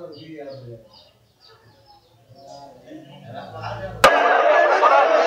palavra de Abraão. Era a.